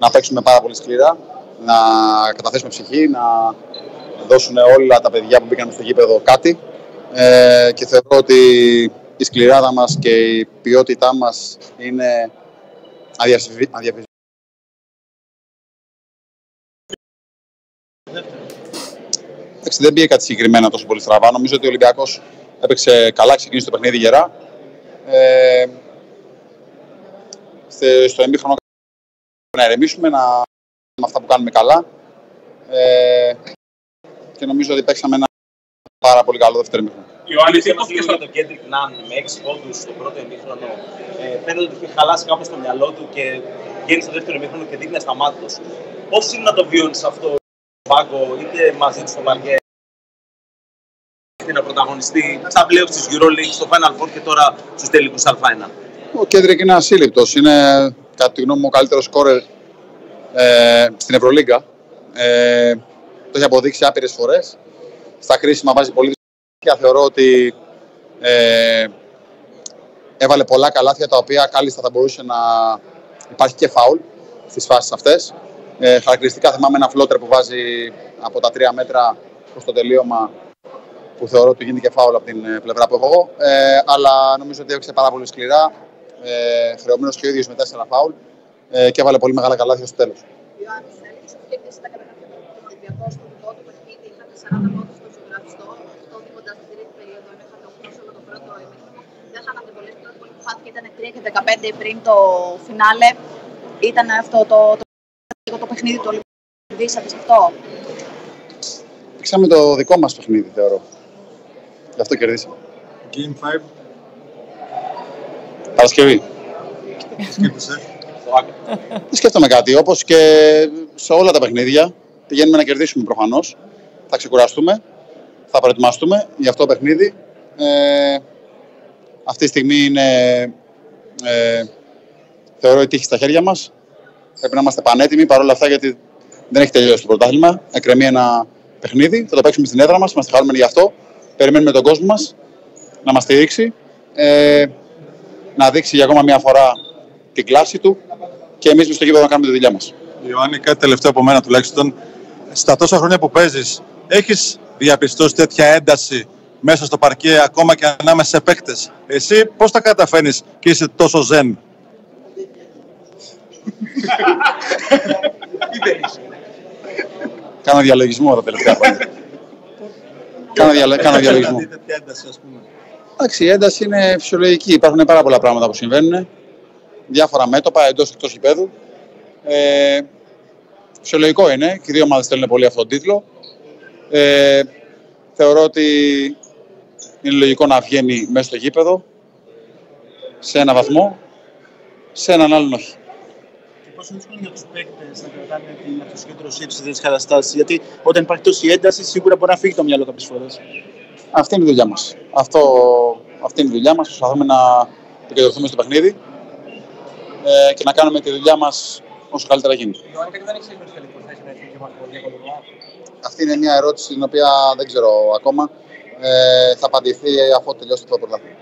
να παίξουμε πάρα πολύ σκληρά, να καταθέσουμε ψυχή, να δώσουν όλα τα παιδιά που μπήκαν στο γήπεδο κάτι. Ε, και θεωρώ ότι η σκληράδα μας και η ποιότητά μας είναι αδιαφυσβήτητη. Εντάξει, δεν πήγε κάτι συγκεκριμένα τόσο πολύ στραβά. Νομίζω ότι ο Ολυμπιακός έπαιξε καλά, ξεκίνησε το παιχνίδι γερά. Ε, στο εμίχρονο να ερεμήσουμε, να με αυτά που κάνουμε καλά. Ε, και νομίζω ότι παίξαμε ένα πάρα πολύ καλό δεύτερο ημίχρονο. Ιωάννης, τι και στο το Κέντρικ Ναν με 6 πόντους στο πρώτο ημίχρονο. Ε, φαίνεται ότι είχε χαλάσει κάπως το μυαλό του και βγαίνει στο δεύτερο ημίχρονο και δείχνει στα μάτια του. Πώς είναι να το βιώνεις αυτό στον πάγκο, είτε μαζί του στο Μαργέ, να πρωταγωνιστεί στα πλέον της EuroLeague, στο Final Four και τώρα στους τελικούς Α1. Ο Κέντρικ είναι ασύλληπτος. Είναι κατά τη γνώμη μου ο καλύτερος σκόρερ ε, στην Ευρωλίγκα. Ε, το έχει αποδείξει άπειρες φορές. Στα κρίσιμα βάζει πολύ και θεωρώ ότι ε, έβαλε πολλά καλάθια τα οποία κάλλιστα θα μπορούσε να υπάρχει και φάουλ στις φάσεις αυτές. Ε, χαρακτηριστικά θυμάμαι ένα φλότερ που βάζει από τα τρία μέτρα προς το τελείωμα που θεωρώ ότι γίνεται και φάουλ από την ε, πλευρά που έχω εγώ. Ε, αλλά νομίζω ότι έπαιξε πάρα πολύ σκληρά. Ε, χρεωμένος και ο ίδιος με τέσσερα φάουλ ε, και έβαλε πολύ μεγάλα καλάθια στο τέλος. ήταν 3 και 15 πριν το φινάλε. Ήταν αυτό το, το, το παιχνίδι του Ολυμπιακού. σε αυτό. Παίξαμε το δικό μας παιχνίδι, θεωρώ. Γι' αυτό κερδίσαμε. Game 5. Παρασκευή. Σκέφτεσαι. Δεν σκέφτομαι κάτι. Όπως και σε όλα τα παιχνίδια, πηγαίνουμε να κερδίσουμε προφανώς. Θα ξεκουραστούμε, θα προετοιμαστούμε για αυτό το παιχνίδι. Ε, αυτή τη στιγμή είναι, ε, θεωρώ ότι έχει στα χέρια μας. Πρέπει να είμαστε πανέτοιμοι παρόλα αυτά γιατί δεν έχει τελειώσει το πρωτάθλημα. Εκκρεμεί ένα παιχνίδι. Θα το παίξουμε στην έδρα μας. Είμαστε χαρούμενοι γι' αυτό. Περιμένουμε τον κόσμο μας να μας στηρίξει. Ε, να δείξει για ακόμα μια φορά την κλάση του και εμείς στο γήπεδο να κάνουμε τη δουλειά μας. Ιωάννη, κάτι τελευταίο από μένα τουλάχιστον. Στα τόσα χρόνια που παίζεις, έχεις διαπιστώσει τέτοια ένταση μέσα στο παρκέ, ακόμα και ανάμεσα σε παίκτες; Εσύ πώς τα καταφέρνεις και είσαι τόσο ζεν; Κάνω διαλογισμό τα τελευταία χρόνια. κάνω, διαλο... κάνω διαλογισμό. Εντάξει, η ένταση είναι φυσιολογική. Υπάρχουν πάρα πολλά πράγματα που συμβαίνουν. Διάφορα μέτωπα εντός εκτός γηπέδου. Ε, φυσιολογικό είναι. Και οι δύο ομάδες θέλουν πολύ αυτόν τον τίτλο. Ε, θεωρώ ότι είναι λογικό να βγαίνει μέσα στο γήπεδο σε ένα βαθμό, σε έναν άλλον όχι. Και πόσο δύσκολο είναι για τους παίκτες να κρατάνε την αυτοσυγκέντρωσή τους σε τέτοιες καταστάσεις, Γιατί όταν υπάρχει τόση ένταση, σίγουρα μπορεί να φύγει το μυαλό κάποιες φορές. Αυτή είναι η δουλειά μας. Αυτή είναι η δουλειά μας. Προσπαθούμε να επικεντρωθούμε στο παιχνίδι ε, και να κάνουμε τη δουλειά μας όσο καλύτερα γίνει. Αυτή είναι μια ερώτηση την οποία δεν ξέρω ακόμα ε, θα απαντηθεί αφού τελειώσει το πρωτάθλημα.